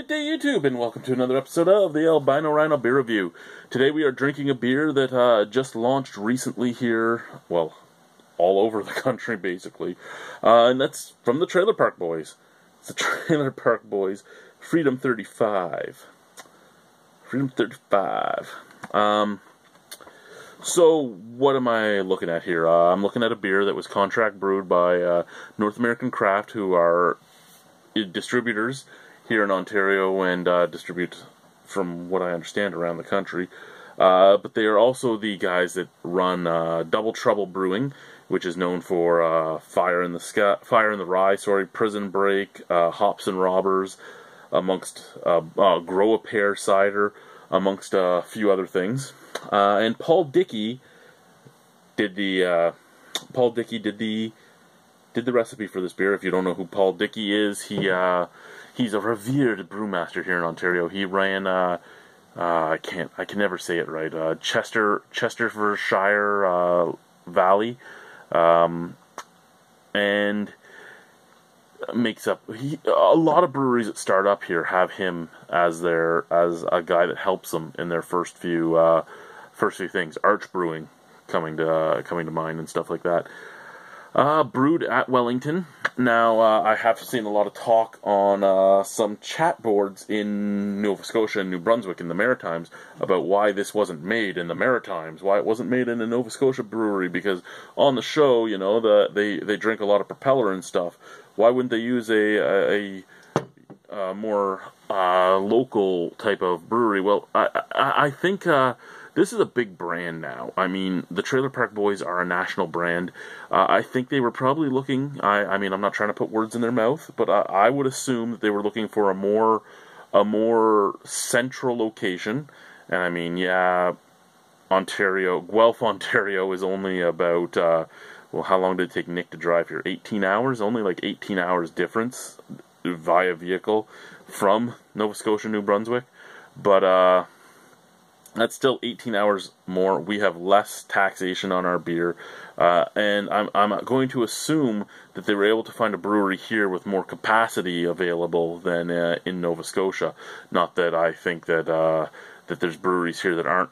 Good day, YouTube, and welcome to another episode of the Albino Rhino Beer Review. Today we are drinking a beer that uh, just launched recently here, well, all over the country, basically, uh, and that's from the Trailer Park Boys. It's the Trailer Park Boys Freedom 35. Freedom 35. Um, so, what am I looking at here? Uh, I'm looking at a beer that was contract brewed by uh, North American Craft, who are distributors here in Ontario and uh, distribute, from what I understand, around the country. Uh, but they are also the guys that run uh, Double Trouble Brewing, which is known for uh, Fire in the Sky, Fire in the Rye, sorry, Prison Break, uh, Hops and Robbers, amongst uh, Grow a Pear cider, amongst a few other things. and Paul Dickey did the Paul Dickey did the did the recipe for this beer. If you don't know who Paul Dickey is, he he's a revered brewmaster here in Ontario. He ran uh, uh, I can't I can never say it right. Uh, Chester Chesterfordshire uh, Valley, um, and makes up he, a lot of breweries that start up here have him as their as a guy that helps them in their first few uh, first few things. Arch Brewing coming to uh, coming to mind and stuff like that. Uh, brewed at Wellington. Now, uh, I have seen a lot of talk on uh, some chat boards in Nova Scotia and New Brunswick in the Maritimes about why this wasn't made in the Maritimes, why it wasn't made in a Nova Scotia brewery, because on the show, you know, the, they, they drink a lot of propeller and stuff. Why wouldn't they use a, a, a more uh, local type of brewery? Well, I, I, I think uh, this is a big brand now. I mean, the Trailer Park Boys are a national brand. Uh, I think they were probably looking. I, I mean, I'm not trying to put words in their mouth, but I, I would assume that they were looking for a more, a more central location. And I mean, yeah, Ontario, Guelph, Ontario is only about. Uh, well, how long did it take Nick to drive here? 18 hours? Only like 18 hours difference via vehicle from Nova Scotia, New Brunswick. But uh, that's still 18 hours more. We have less taxation on our beer, uh, and I'm I'm going to assume that they were able to find a brewery here with more capacity available than uh, in Nova Scotia. Not that I think that uh, that there's breweries here that aren't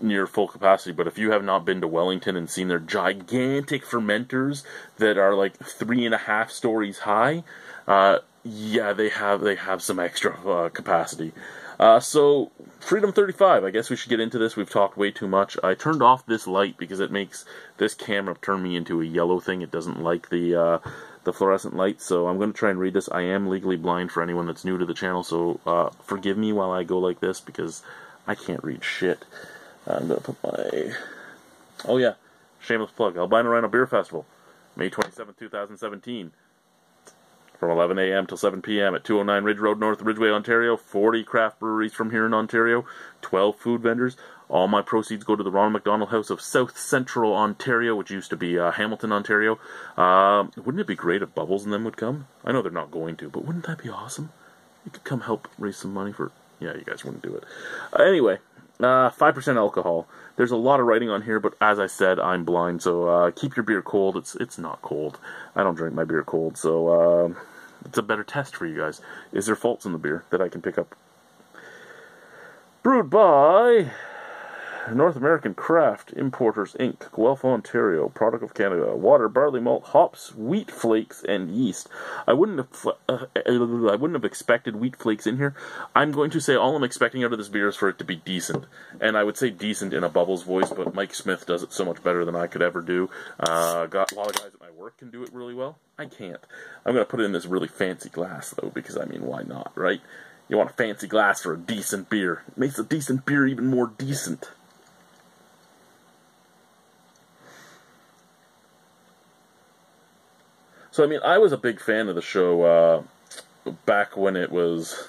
near full capacity, but if you have not been to Wellington and seen their gigantic fermenters that are like three and a half stories high, uh, yeah, they have they have some extra uh, capacity. Uh, so, Freedom 35, I guess we should get into this. We've talked way too much. I turned off this light because it makes this camera turn me into a yellow thing. It doesn't like the uh, the fluorescent light, so I'm going to try and read this. I am legally blind for anyone that's new to the channel, so uh, forgive me while I go like this because I can't read shit. I'm going to put my... Oh yeah, shameless plug. Albino Rhino Beer Festival, May 27, 2017 from 11 a.m. till 7 p.m. at 209 Ridge Road North, Ridgeway, Ontario. 40 craft breweries from here in Ontario, 12 food vendors. All my proceeds go to the Ronald McDonald House of South Central Ontario, which used to be uh, Hamilton, Ontario. Uh, wouldn't it be great if Bubbles and them would come? I know they're not going to, but wouldn't that be awesome? You could come help raise some money for. Yeah, you guys wouldn't do it. Uh, anyway, uh, 5% alcohol. There's a lot of writing on here, but as I said, I'm blind, so uh, keep your beer cold. It's it's not cold. I don't drink my beer cold, so uh, it's a better test for you guys. Is there faults in the beer that I can pick up? Brewed by North American Craft Importers Inc., Guelph, Ontario, product of Canada. Water, barley malt, hops, wheat flakes, and yeast. I wouldn't have uh, I wouldn't have expected wheat flakes in here. I'm going to say all I'm expecting out of this beer is for it to be decent, and I would say decent in a Bubbles voice, but Mike Smith does it so much better than I could ever do. Uh, got a lot of guys at my work can do it really well. I can't. I'm going to put it in this really fancy glass though, because I mean, why not, right? You want a fancy glass for a decent beer. It makes a decent beer even more decent. So I mean, I was a big fan of the show uh, back when it was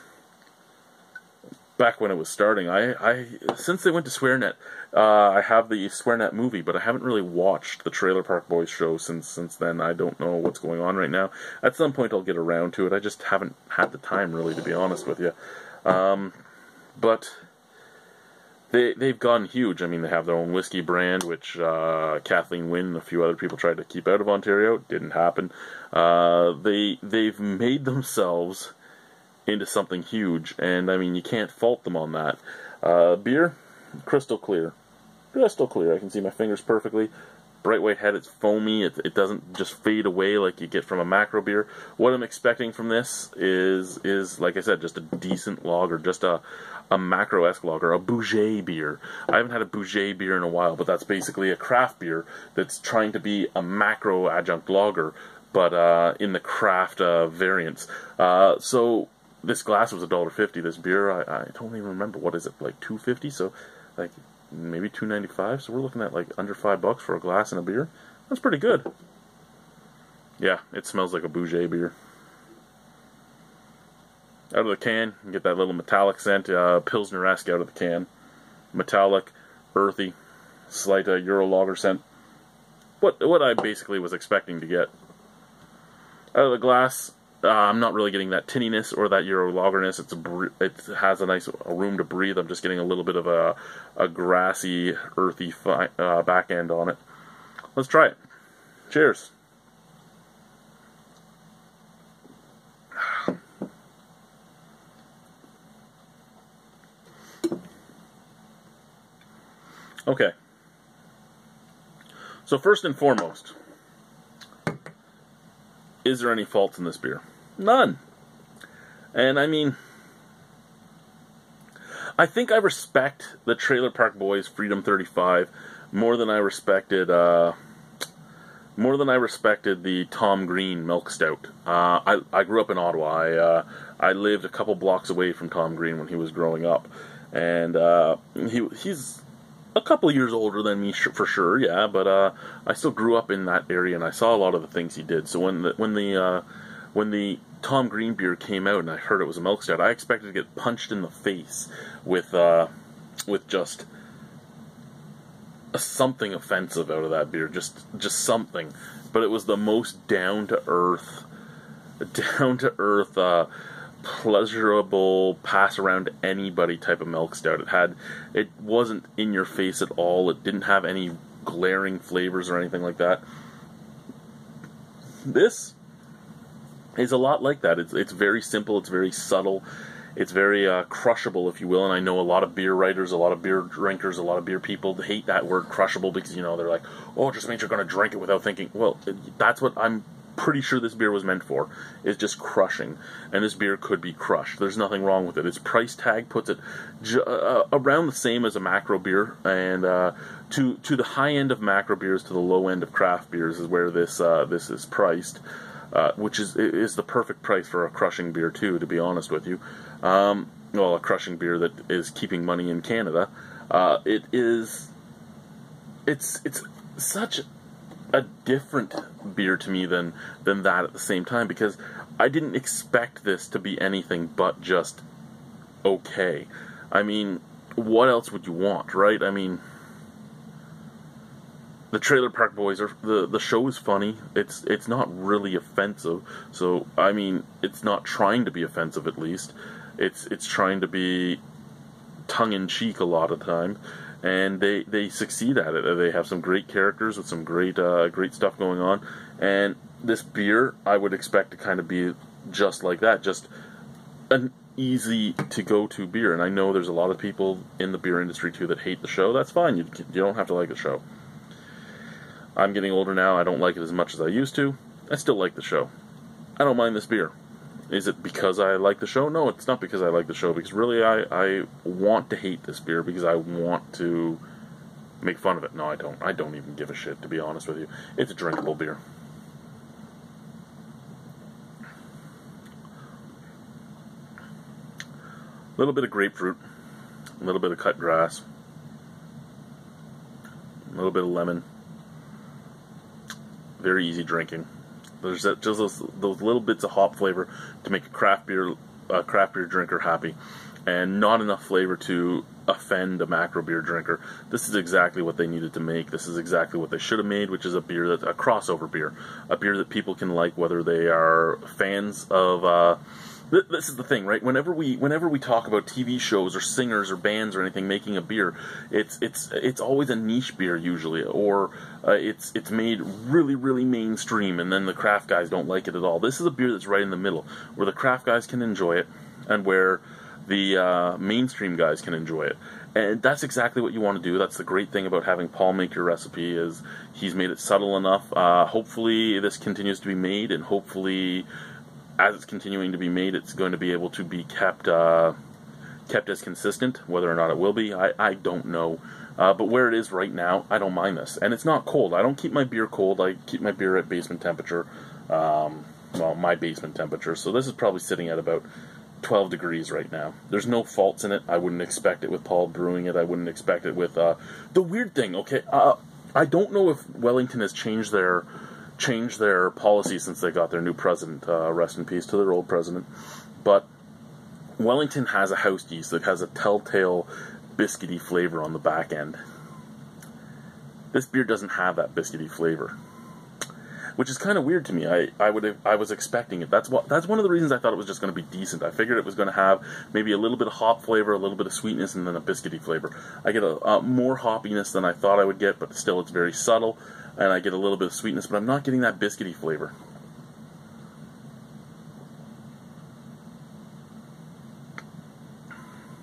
back when it was starting. I, I since they went to SwearNet, uh, I have the SwearNet movie, but I haven't really watched the Trailer Park Boys show since since then. I don't know what's going on right now. At some point, I'll get around to it. I just haven't had the time, really, to be honest with you. Um, but they they've gone huge. I mean, they have their own whiskey brand, which uh, Kathleen Wynne and a few other people tried to keep out of Ontario. It Didn't happen. Uh, they they've made themselves into something huge, and I mean you can't fault them on that. Uh, beer, crystal clear, crystal clear. I can see my fingers perfectly. Bright white head, it's foamy. It, it doesn't just fade away like you get from a macro beer. What I'm expecting from this is is like I said, just a decent lager, just a a macro esque lager, a Bouget beer. I haven't had a Bouget beer in a while, but that's basically a craft beer that's trying to be a macro adjunct lager, but uh, in the craft uh, variants. Uh, so this glass was a dollar fifty. This beer, I, I don't even remember what is it like two fifty. So like maybe two ninety five. So we're looking at like under five bucks for a glass and a beer. That's pretty good. Yeah, it smells like a Bouget beer. Out of the can, you get that little metallic scent, uh, Pilsner-esque out of the can. Metallic, earthy, slight uh, Euro lager scent. What what I basically was expecting to get. Out of the glass, uh, I'm not really getting that tinniness or that Euro lagerness. It's it has a nice room to breathe. I'm just getting a little bit of a, a grassy, earthy uh, back end on it. Let's try it. Cheers. Okay. So first and foremost, is there any faults in this beer? None. And I mean, I think I respect the Trailer Park Boys Freedom 35 more than I respected uh, more than I respected the Tom Green Milk Stout. Uh, I I grew up in Ottawa. I uh, I lived a couple blocks away from Tom Green when he was growing up, and uh, he he's a couple years older than me for sure, yeah. But uh, I still grew up in that area, and I saw a lot of the things he did. So when the when the uh, when the Tom Green beer came out, and I heard it was a milk stout, I expected to get punched in the face with uh, with just something offensive out of that beer, just just something. But it was the most down to earth, down to earth. Uh, pleasurable pass around anybody type of milk stout. It had it wasn't in your face at all. It didn't have any glaring flavors or anything like that. This is a lot like that. It's it's very simple. It's very subtle. It's very uh, crushable, if you will. And I know a lot of beer writers, a lot of beer drinkers, a lot of beer people hate that word crushable because you know they're like, oh, it just means you're going to drink it without thinking. Well, that's what I'm pretty sure this beer was meant for is just crushing and this beer could be crushed there's nothing wrong with it its price tag puts it ju- uh, around the same as a macro beer and uh, to to the high end of macro beers to the low end of craft beers is where this uh, this is priced uh, which is is the perfect price for a crushing beer too to be honest with you um, well a crushing beer that is keeping money in Canada uh, it is it's it's such a different beer to me than than that at the same time because I didn't expect this to be anything but just okay. I mean, what else would you want, right? I mean, the Trailer Park Boys are the the show is funny. It's it's not really offensive. So I mean, it's not trying to be offensive at least. It's it's trying to be tongue in cheek a lot of the time and they they succeed at it. They have some great characters with some great uh, great stuff going on, and this beer I would expect to kind of be just like that, just an easy to go to beer. And I know there's a lot of people in the beer industry too that hate the show. That's fine. You you don't have to like the show. I'm getting older now. I don't like it as much as I used to. I still like the show. I don't mind this beer. Is it because I like the show? No, it's not because I like the show. Because really, I, I want to hate this beer because I want to make fun of it. No, I don't. I don't even give a shit, to be honest with you. It's a drinkable beer. A little bit of grapefruit, a little bit of cut grass, a little bit of lemon. Very easy drinking. There's that, just those, those little bits of hop flavor to make a craft beer a craft beer drinker happy, and not enough flavor to offend a macro beer drinker. This is exactly what they needed to make. This is exactly what they should have made, which is a beer that a crossover beer, a beer that people can like whether they are fans of. Uh, this is the thing, right? Whenever we whenever we talk about TV shows or singers or bands or anything making a beer, it's it's it's always a niche beer usually, or uh, it's it's made really really mainstream, and then the craft guys don't like it at all. This is a beer that's right in the middle, where the craft guys can enjoy it, and where the uh, mainstream guys can enjoy it. And that's exactly what you want to do. That's the great thing about having Paul make your recipe is he's made it subtle enough. Uh, hopefully, this continues to be made, and hopefully, as it's continuing to be made, it's going to be able to be kept uh, kept as consistent. Whether or not it will be, I, I don't know. Uh, but where it is right now, I don't mind this, and it's not cold. I don't keep my beer cold. I keep my beer at basement temperature. Um, well, my basement temperature. So this is probably sitting at about 12 degrees right now. There's no faults in it. I wouldn't expect it with Paul brewing it. I wouldn't expect it with uh, the weird thing. Okay, uh, I don't know if Wellington has changed their changed their policy since they got their new president. Uh, rest in peace to their old president. But Wellington has a house yeast that has a telltale biscuity flavor on the back end. This beer doesn't have that biscuity flavor which is kind of weird to me. I, I would have, I was expecting it. That's what that's one of the reasons I thought it was just going to be decent. I figured it was going to have maybe a little bit of hop flavor, a little bit of sweetness, and then a biscuity flavor. I get a, a more hoppiness than I thought I would get, but still it's very subtle, and I get a little bit of sweetness, but I'm not getting that biscuity flavor.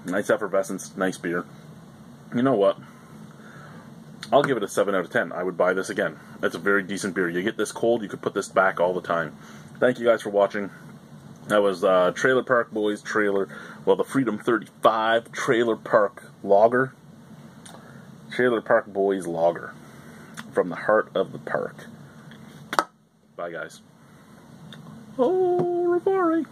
Nice effervescence, nice beer. You know what? I'll give it a 7 out of 10. I would buy this again. It's a very decent beer. You get this cold, you could put this back all the time. Thank you guys for watching. That was uh, Trailer Park Boys trailer. Well, the Freedom 35 Trailer Park Lager. Trailer Park Boys Lager. From the heart of the park. Bye, guys. Oh, revoir.